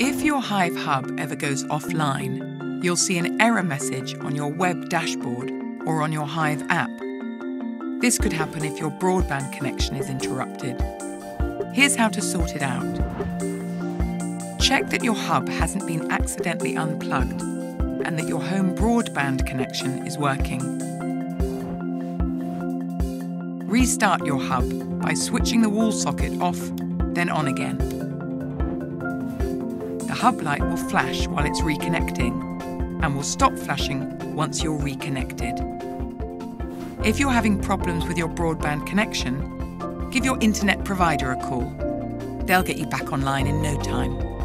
your Hive Hub ever goes offline, you'll see an error message on your web dashboard or on your Hive app. This could happen if your broadband connection is interrupted. Here's how to sort it out. Check that your hub hasn't been accidentally unplugged and that your home broadband connection is working. Restart your hub by switching the wall socket off, then on again. The hub light will flash while it's reconnecting and will stop flashing once you're reconnected. If you're having problems with your broadband connection, give your internet provider a call. They'll get you back online in no time.